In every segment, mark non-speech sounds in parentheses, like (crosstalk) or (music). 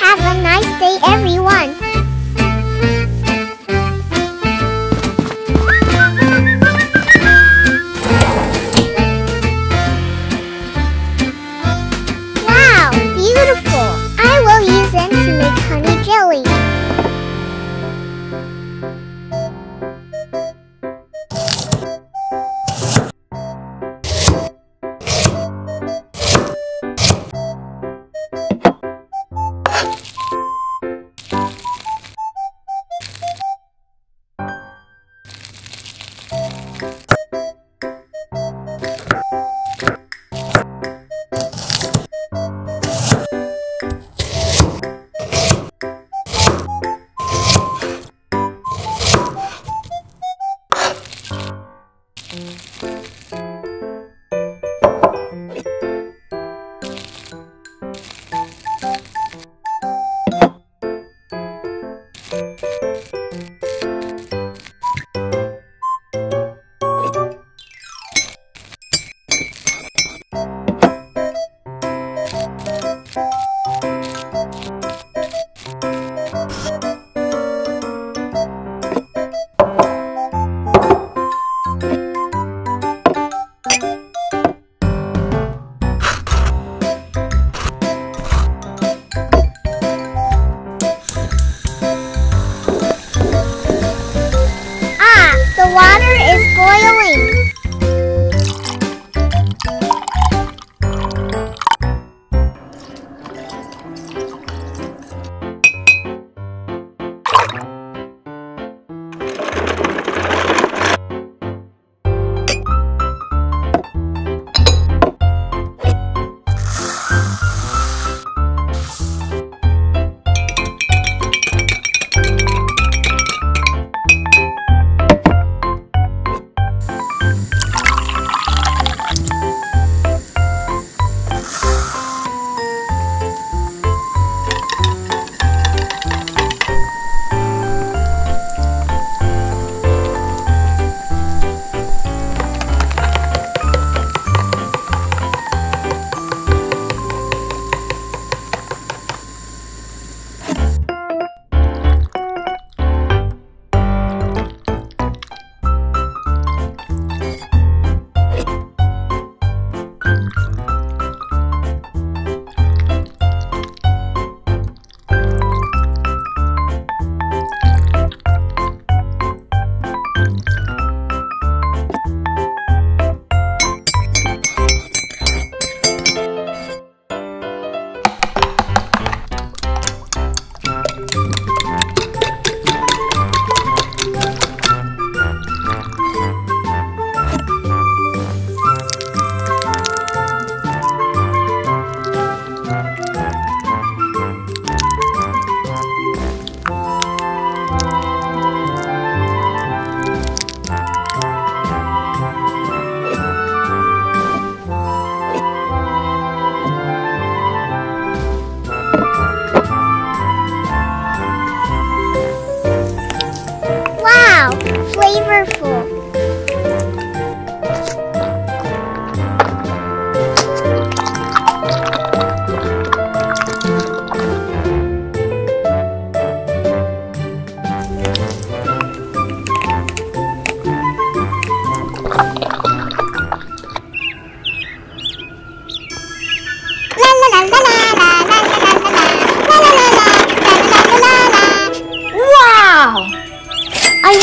Have a nice day, everyone.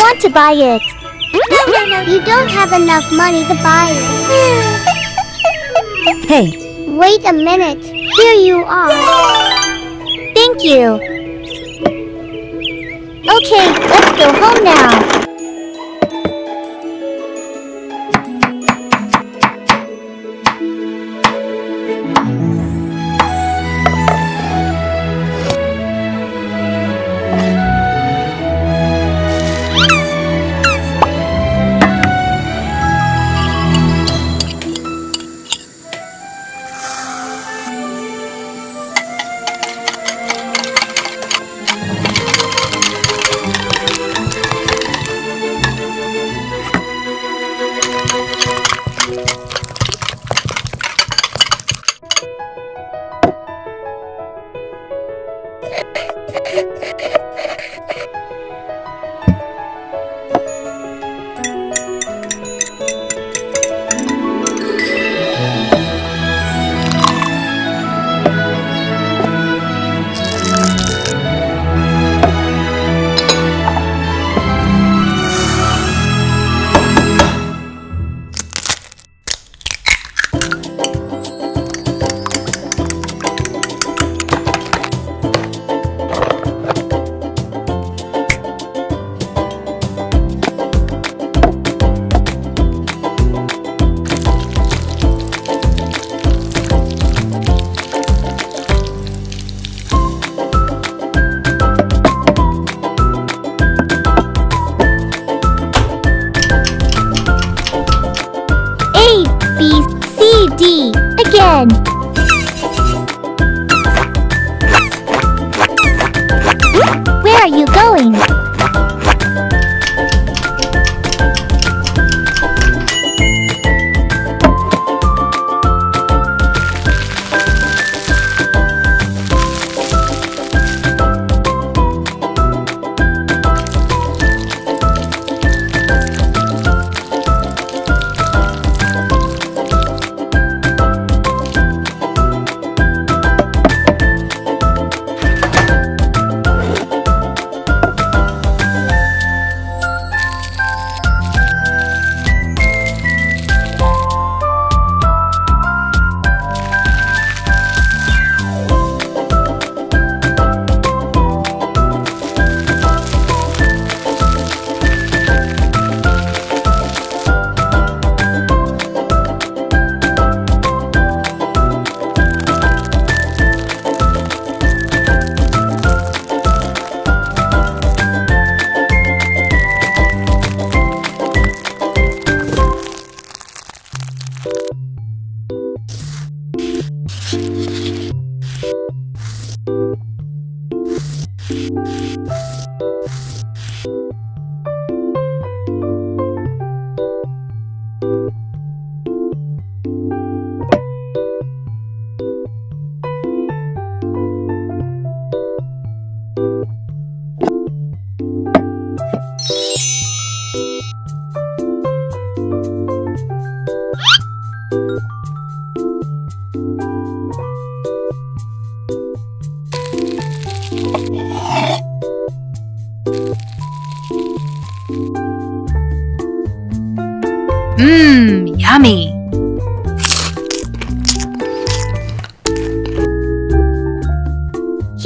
Want to buy it. No, no, no. You don't have enough money to buy it. (sighs) Hey, Wait a minute. Here you are. thank you. Okay, let's go home now. you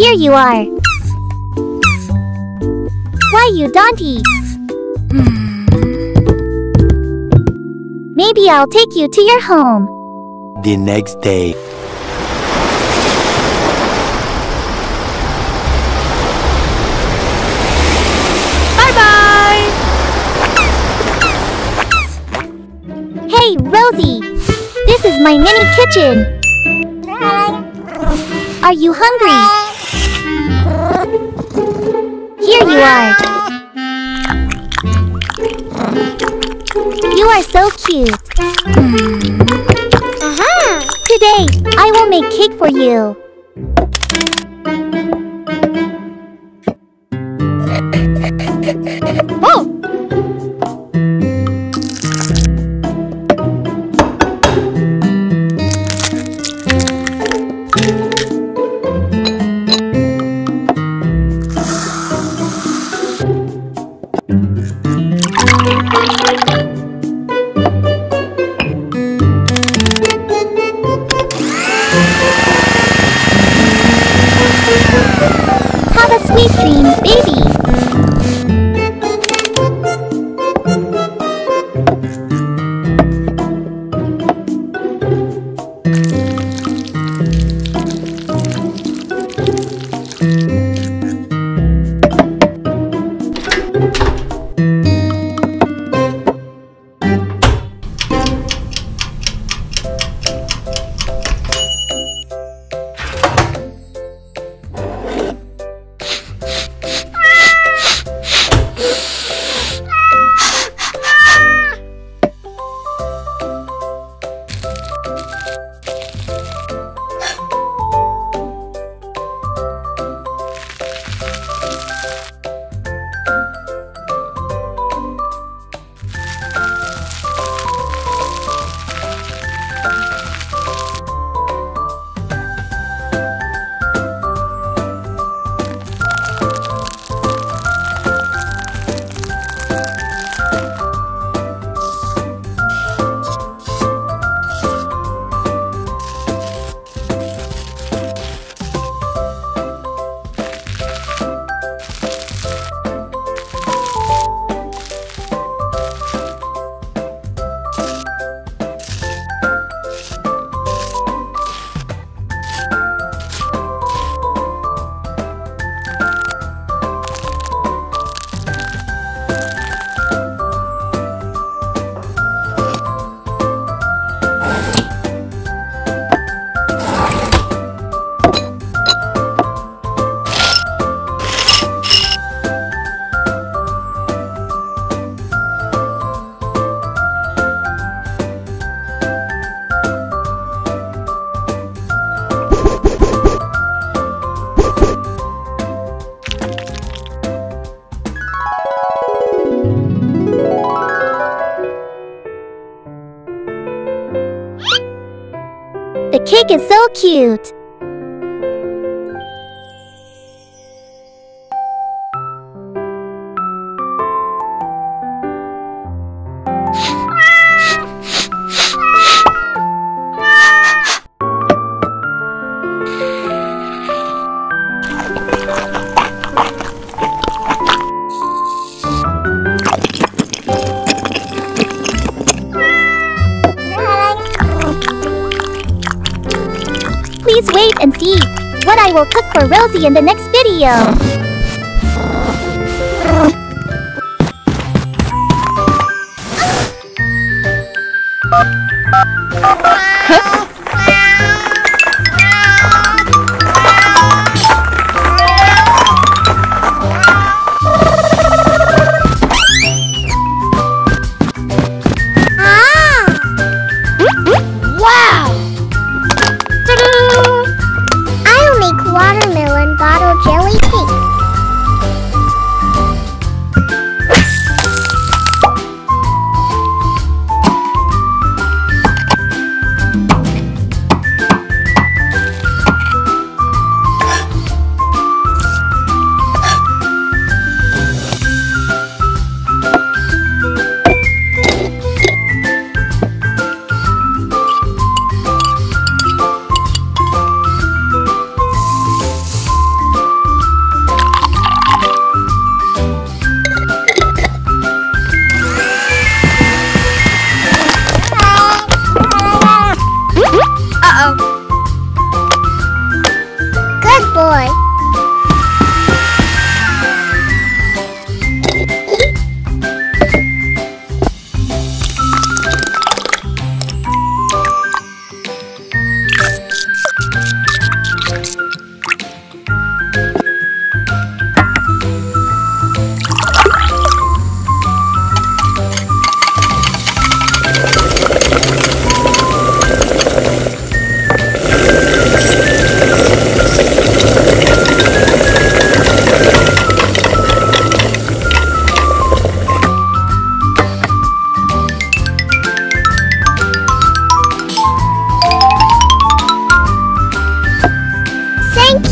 Here you are. Why you Dante? Maybe I'll take you to your home. The next day. Bye bye. Hey, Rosie! This is my mini kitchen. Are you hungry? Here you are. You are so cute. Mm-hmm. Today, I will make cake for you. Is so cute. Please wait and see what I will cook for Rosie in the next video.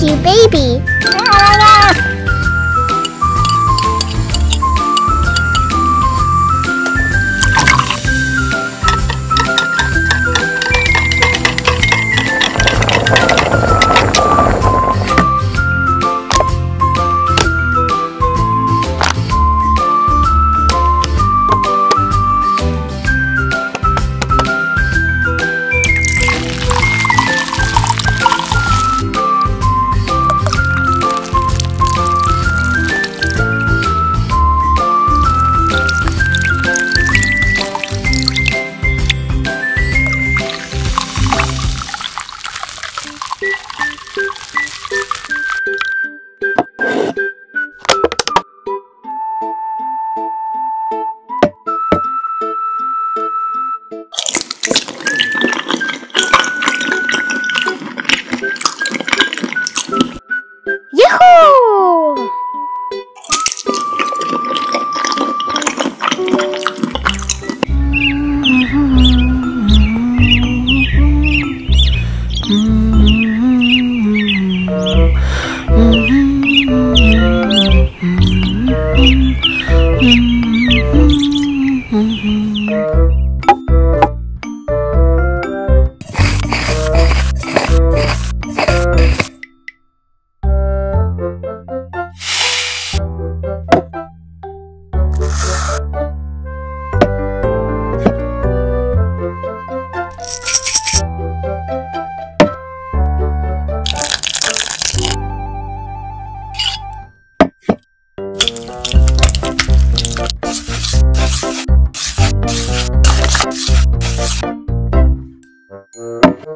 You, baby. Mm-hmm.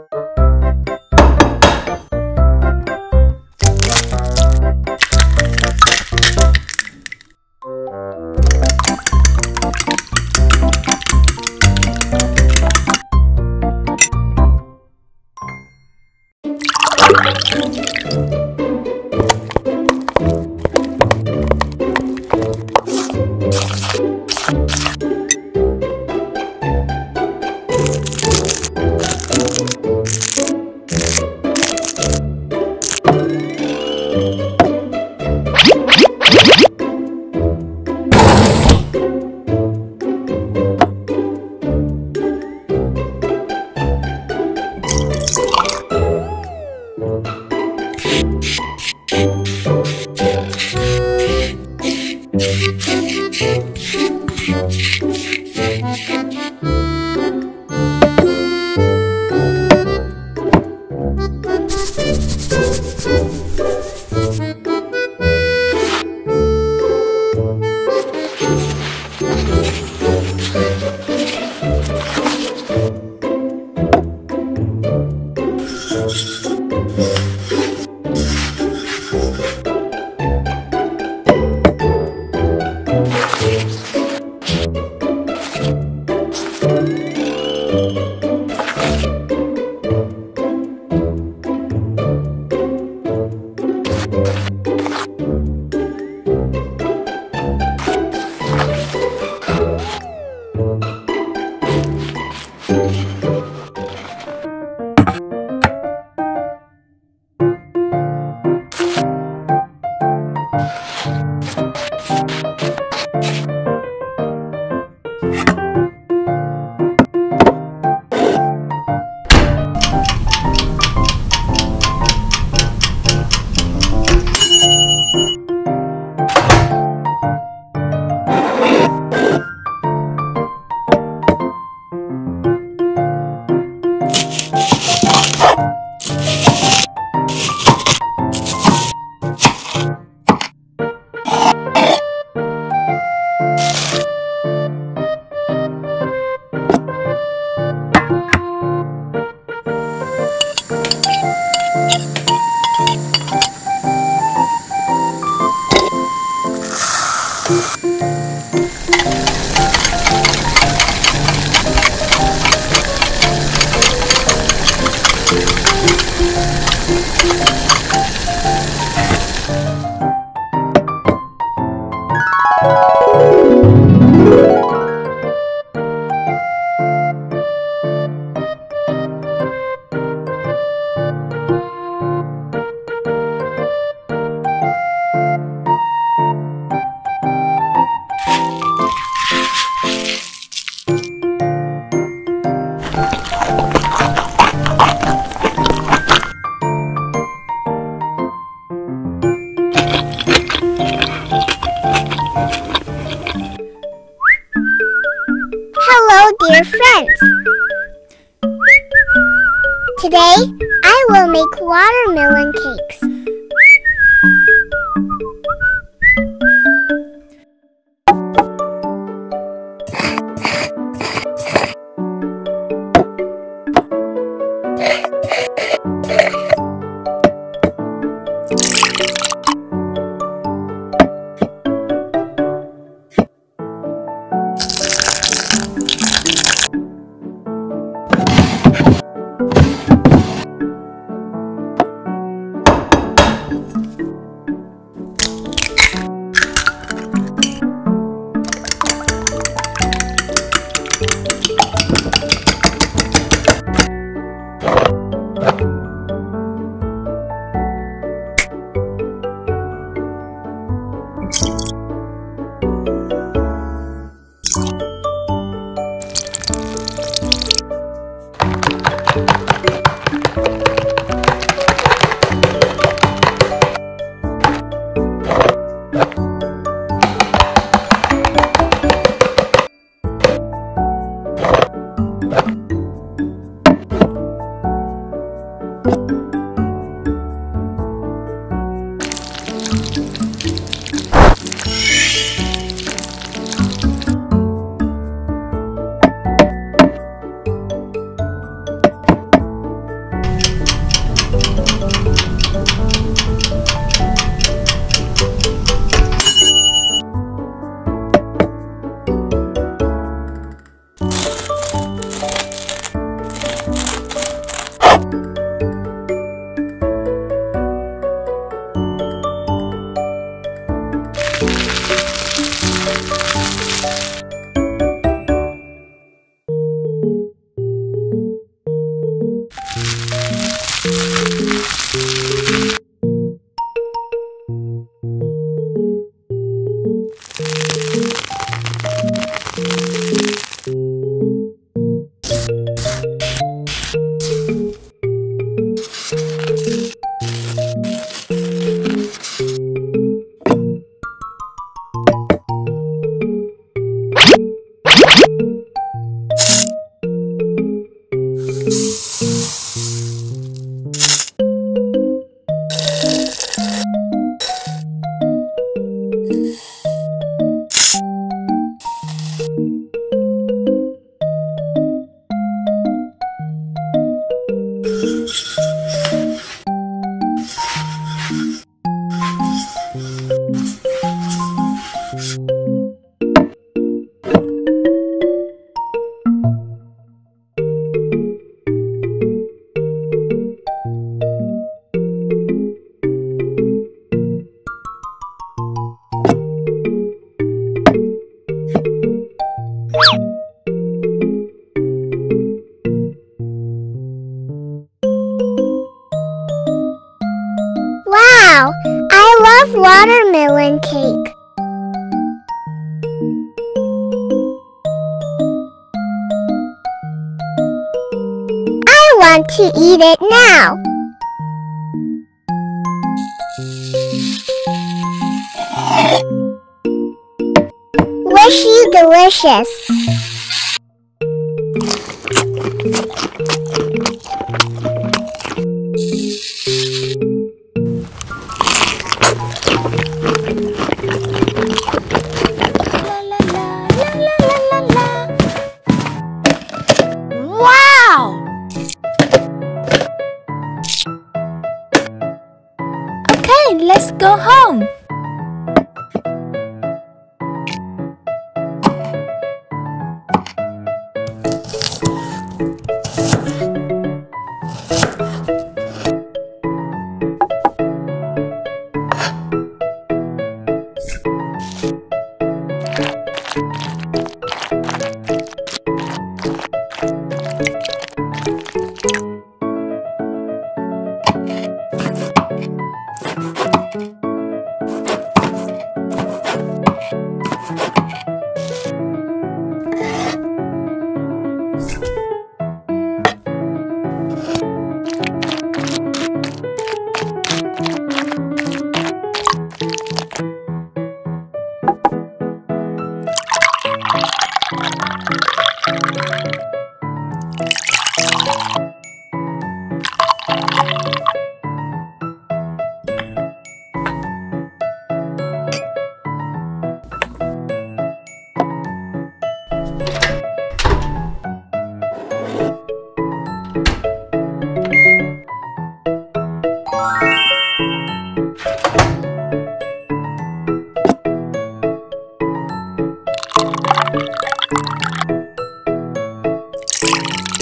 Want to eat it now. Wish you delicious.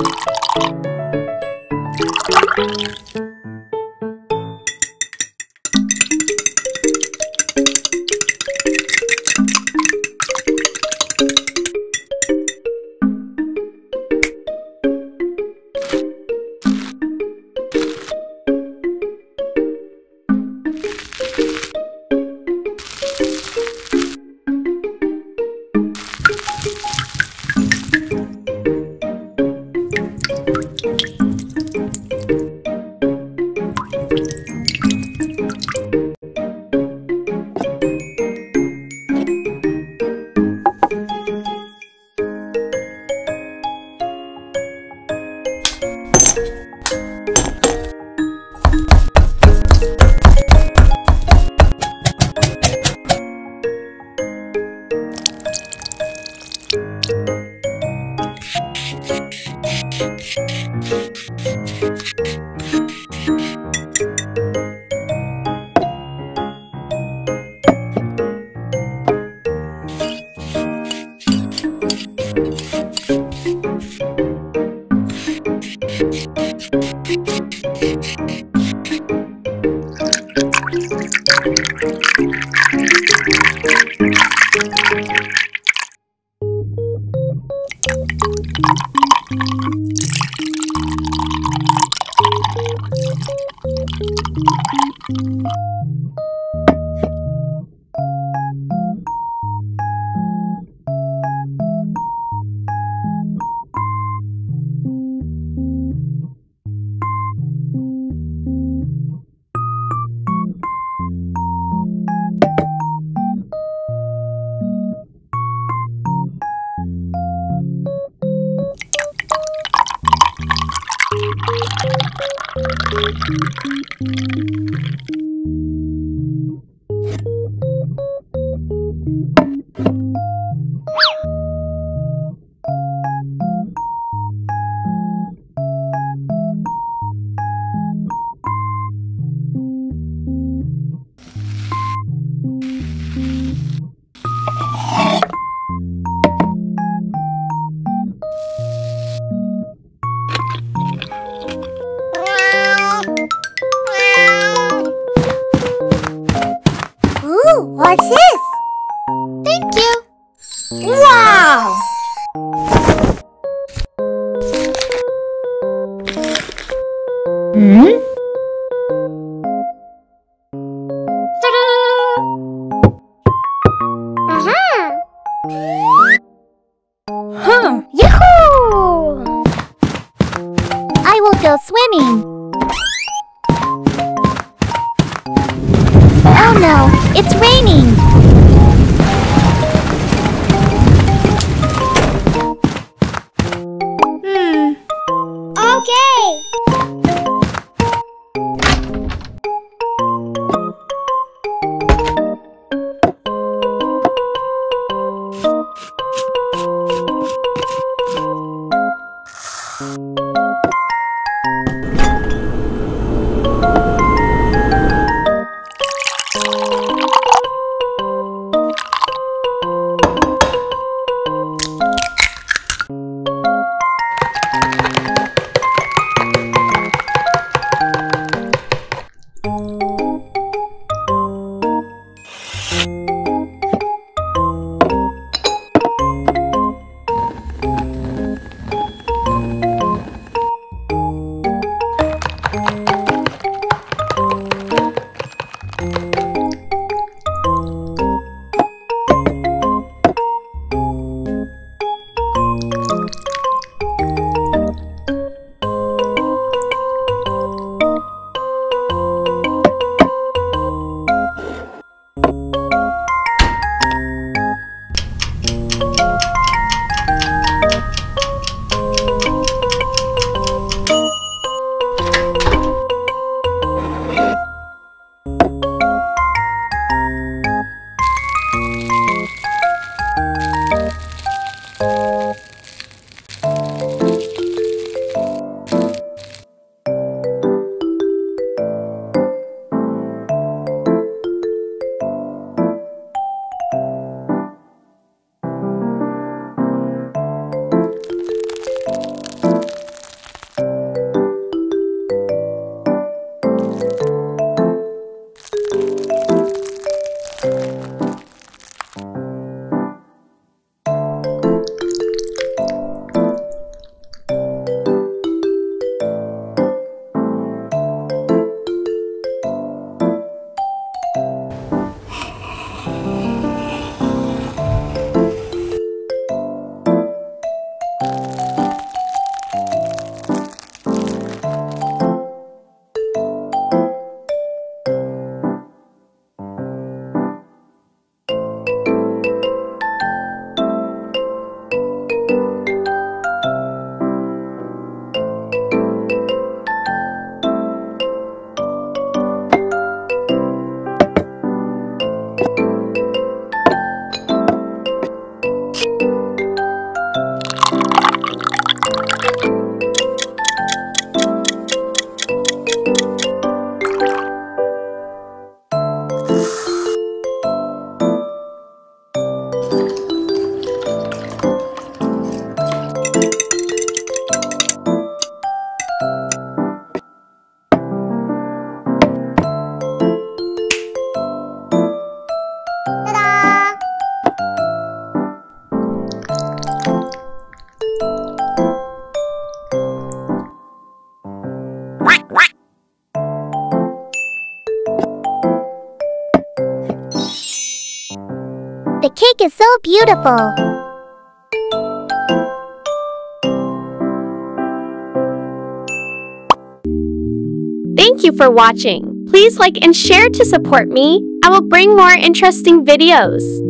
Wow! Okay, Música Thank you. still swimming. Oh no, it's raining. Beautiful. Thank you for watching. Please like and share to support me. I will bring more interesting videos.